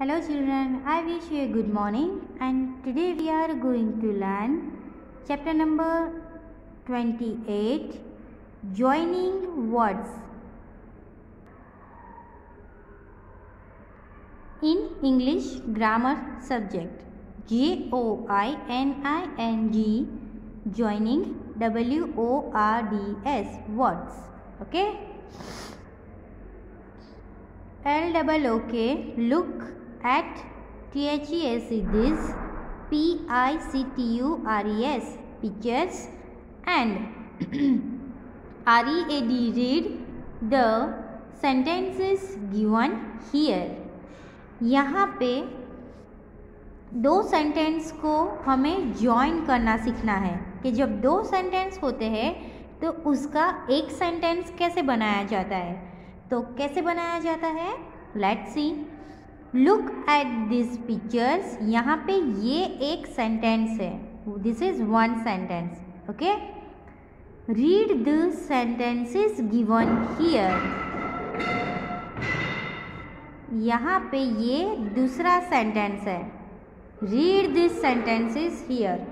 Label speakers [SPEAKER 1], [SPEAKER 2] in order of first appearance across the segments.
[SPEAKER 1] Hello children, I wish you a good morning and today we are going to learn chapter number 28 Joining Words. In English Grammar Subject J O I N I N G Joining W O R D S Words. Okay? L double O K look at T H E S E this P I C T U R E S, pictures, and R E read the sentences given here. यहाँ पे दो sentence को हमें join करना सीखना है कि जब दो सेंटेंस होते हैं तो उसका एक सेंटेंस कैसे बनाया जाता है? तो कैसे बनाया जाता है? Let's see look at this pictures यहाँ पे ये एक सेंटेंस है. This is one sentence okay read the sentences given here यहाँ पे ये दूसरा सेंटेंस है. Read this sentences here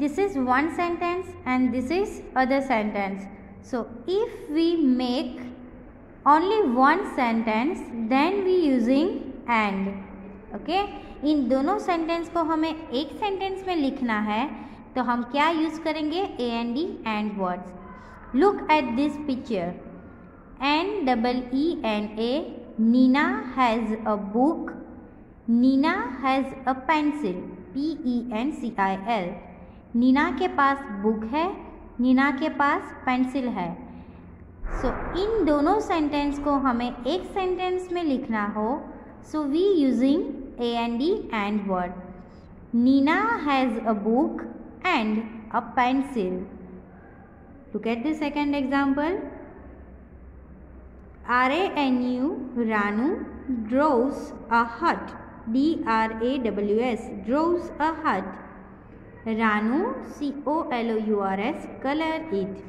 [SPEAKER 1] this is one sentence and this is other sentence. So, if we make only one sentence, then we using and. Okay? इन दोनों sentence को हमें एक सेंटेंस में लिखना है तो हम क्या यूज़ करेंगे? A N D and words look at this picture N double E N A Neena has a book Neena has a pencil P E N C I L Neena के पास book है. नीना के पास pencil है. सो इन दोनों sentence को हमें एक sentence में लिखना हो so we using A N D and word Neena has a book and a pencil look at the second example R A N U Ranu draws a hut D R A W S draws a hut Ranu, C O L O U R S, color it.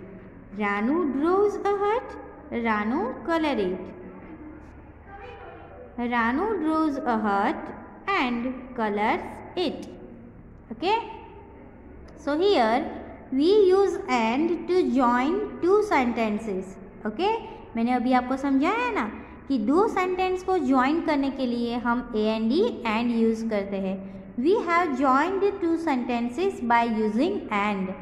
[SPEAKER 1] Ranu draws a hut. Ranu color it. Ranu draws a hut and colors it. Okay. So here we use and to join two sentences. Okay. मैंने अभी आपको समझाया है ना कि दो sentence को join करने के लिए हम A N D and use करते हैं have joined the two sentences by using and.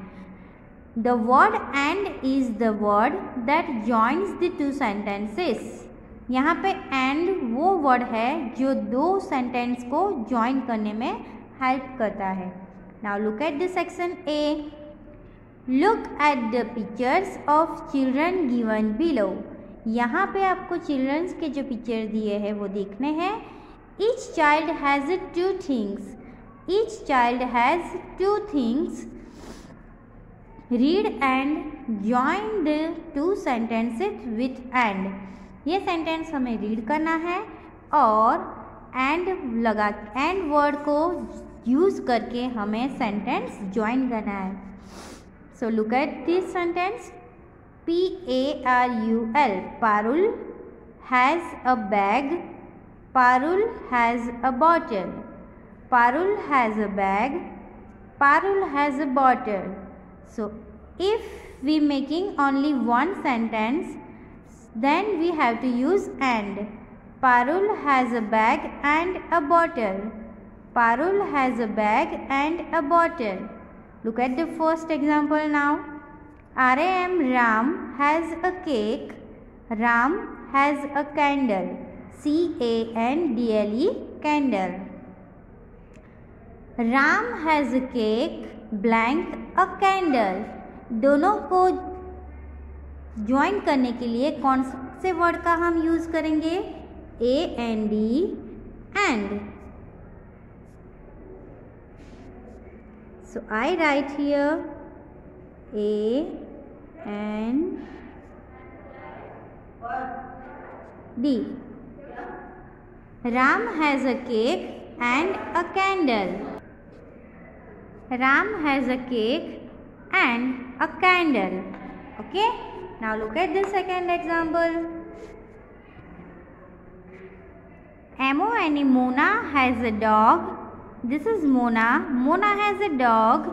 [SPEAKER 1] The word and is the word that joins the two sentences. यहाँ पे and वो वर्ड है जो दो सेंटेंस को ज्वाइन करने में हेल्प करता है। Now look at the section A look at the pictures of children given below यहाँ पे आपको चिल्ड्रंस के जो पिक्चर दिए हैं वो देखने हैं। Each child has two things each child has two things. Read and join the two sentences with and ये सेंटेंस हमें रीड करना है और एंड लगा एंड वर्ड को यूज़ करके हमें सेंटेंस ज्वाइन करना है। So look at this sentence P A R U L Parul has a bag Parul has a bottle Parul has a bag Parul has a bottle. So, if we making only one sentence, then we have to use and. Parul has a bag and a bottle. Parul has a bag and a bottle. Look at the first example now. Ram Ram has a cake. Ram has a candle. C A N D L E candle. Ram has a cake. Blank a candle दोनों को join करने के लिए कौन से word का हम use करेंगे? A N D and so I write here A N D Ram has a cake and a candle. Ram has a cake and a candle. Okay. Now look at the second example. M O N A Mona has a dog. This is Mona. Mona has a dog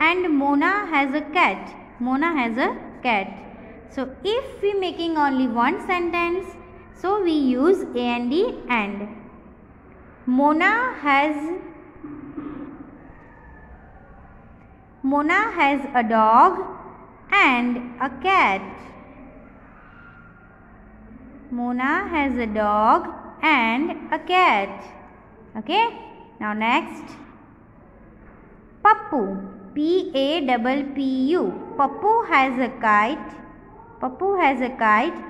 [SPEAKER 1] and Mona has a cat. Mona has a cat. So if we making only one sentence, so we use and and. Mona has Mona has a dog and a cat. Mona has a dog and a cat. Okay. Now next. Pappu. P A double P U. Pappu has a kite. Pappu has a kite.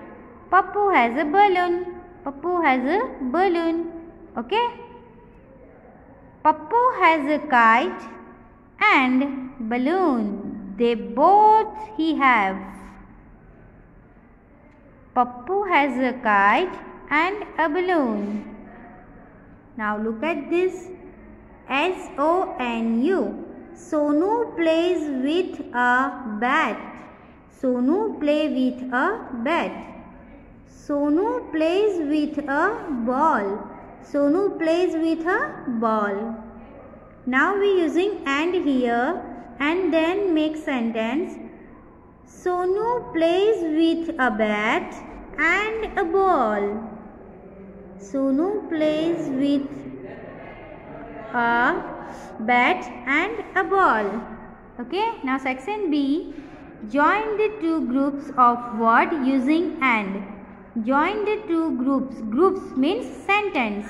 [SPEAKER 1] Pappu has a balloon. Pappu has a balloon. Okay. Pappu has a kite and balloon. They both he have. Pappu has a kite and a balloon. Now look at this. S O N U. Sonu plays with a bat. Sonu play with a bat. Sonu plays with a ball. Sonu plays with a ball. Now we using and here and then make sentence. Sonu plays with a bat and a ball. Sonu plays with a bat and a ball. Okay, now section B. Join the two groups of word using and. Join the two groups. Groups means sentence.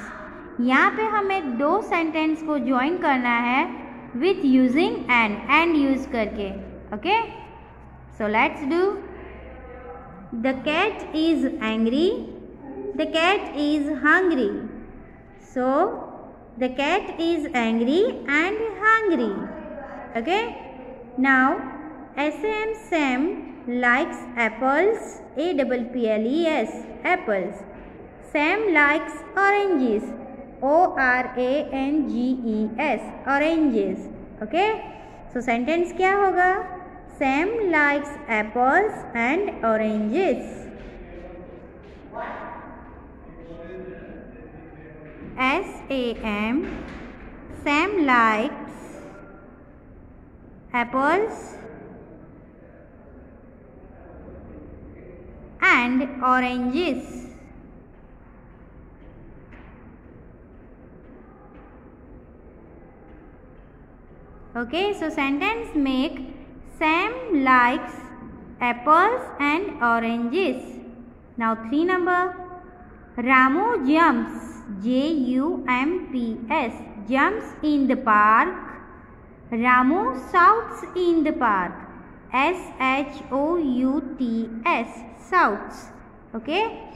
[SPEAKER 1] यहाँ पे हमें दो sentence को join करना है with using and and use करके okay so let's do the cat is angry the cat is hungry so the cat is angry and hungry okay now S M Sam likes apples A double P L E S apples Sam likes oranges O R A N G E S oranges. Okay. So sentence क्या होगा? Sam likes apples and oranges. S A M Sam likes apples and oranges. Okay, so sentence make Sam likes apples and oranges. Now three number Ramu jumps J U M P S jumps in the park. Ramu shouts in the park. S H O U T S shouts. Okay.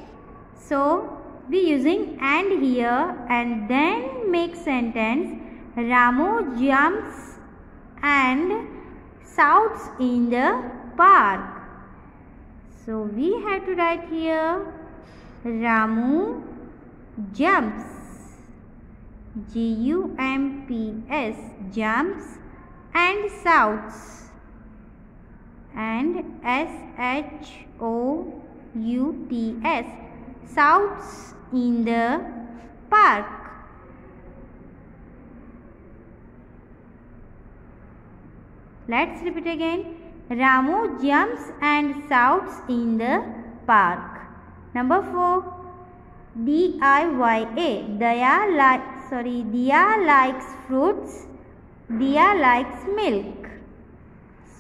[SPEAKER 1] So we using and here and then make sentence. Ramu jumps and shouts in the park. So we have to write here Ramu jumps G U M P S jumps and shouts and S H O U T S shouts in the park. Let's repeat again. Ramu jumps and shouts in the park. Number 4. D I Y A. Daya like sorry Diya likes fruits. Diya likes milk.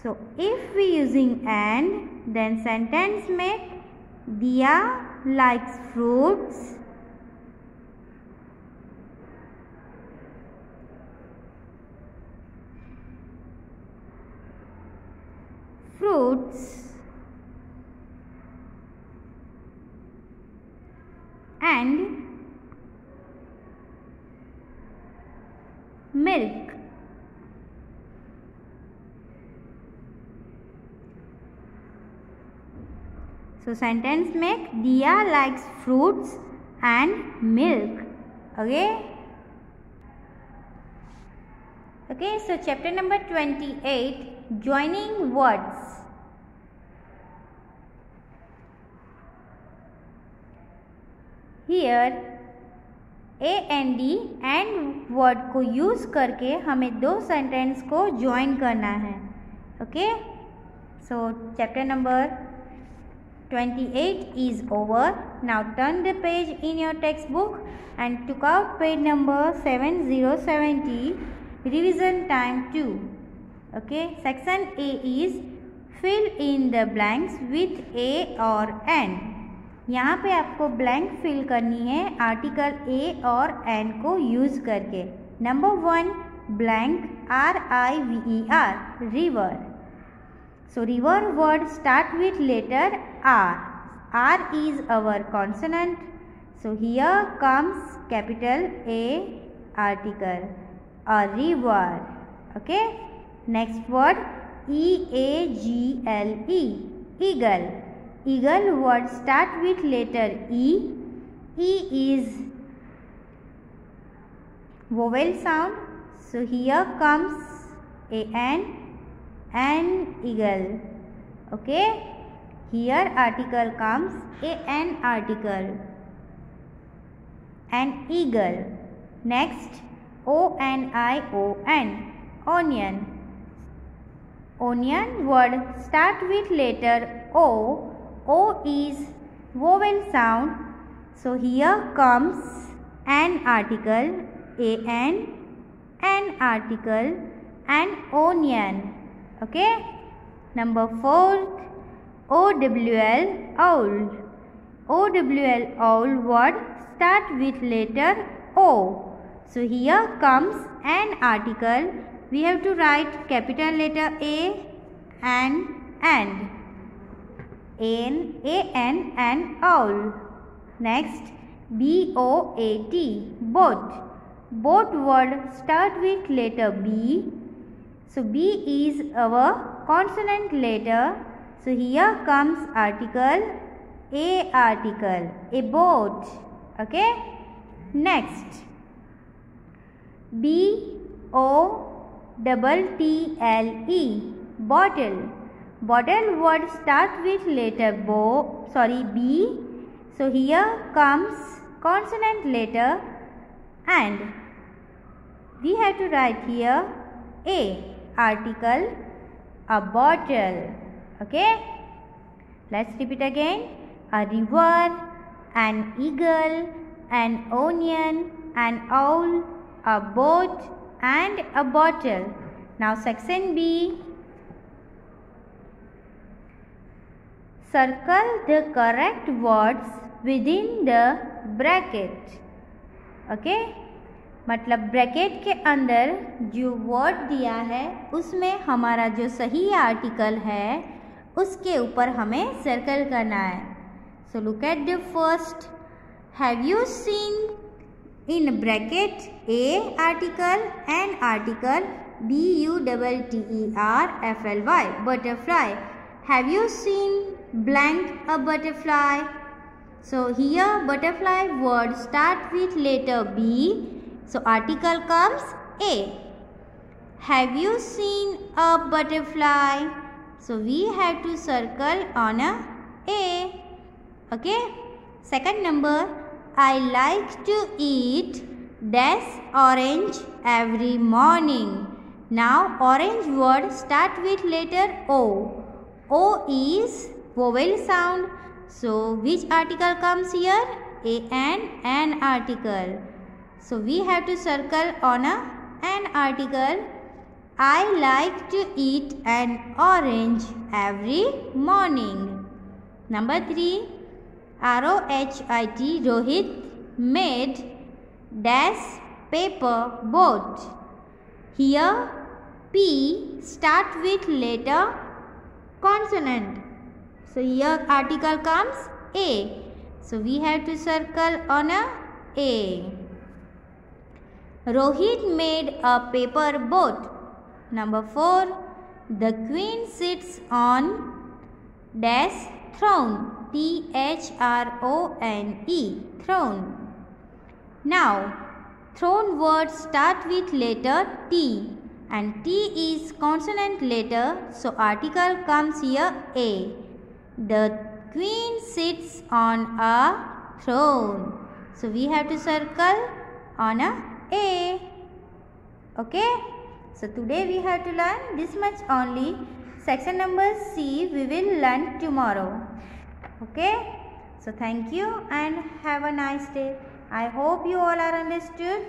[SPEAKER 1] So if we using and then sentence make Diya likes fruits. Fruits and milk. So sentence make Diya likes fruits and milk. Okay. Okay, so chapter number 28 joining words. here A N D and word को use करके हमें दो sentence को join करना है। Okay so chapter number twenty eight is over now turn the page in your textbook and took out page number seven zero seventy revision time two okay section A is fill in the blanks with a और an यहाँ पे आपको blank fill करनी है article a और N को use करके। Number one blank R I V E R river so river word start with letter R R is our consonant so here comes capital A article a river okay next word E A G L E eagle eagle word start with letter E. E is vowel sound. So here comes a an an eagle. Okay. Here article comes a an article. An eagle. Next O N I O N onion. Onion word start with letter O O is vowel sound. So here comes an article, a n, an article, an onion. Okay. Number fourth, O W L owl. O W L owl word start with letter O. So here comes an article. We have to write capital letter A and and. N A N and owl. Next B O A T boat. Boat word start with letter B. So B is our consonant letter. So here comes article A article a boat. Okay. Next B O double T L E bottle bottle word start with letter bo sorry b. So here comes consonant letter and we have to write here a article a bottle okay? Let's repeat again. A river an eagle an onion an owl a boat and a bottle. Now section b Circle the correct words within the bracket. Okay मतलब bracket के अंदर जो word दिया है, उसमें हमारा जो सही आर्टिकल है, उसके ऊपर हमें सर्कल करना है। So look at the first have you seen in bracket a article an article B U double T E R F L Y butterfly have you seen blank a butterfly. So here butterfly word start with letter B. So article comes A. Have you seen a butterfly? So we have to circle on a A. Okay. Second number I like to eat dash orange every morning. Now orange word start with letter O. O is vowel sound. So which article comes here? A and an article. So we have to circle on a an article. I like to eat an orange every morning. Number 3. R-O-H-I-T Rohit made dash paper boat. Here P start with letter consonant. So here article comes A. So we have to circle on a A. Rohit made a paper boat. Number 4. The queen sits on dash throne. T H R O N E. Throne. Now, throne words start with letter T and T is consonant letter so article comes here A. The queen sits on a throne. So we have to circle on a A. Okay. So today we have to learn this much only. Section number C we will learn tomorrow. Okay. So thank you and have a nice day. I hope you all are understood.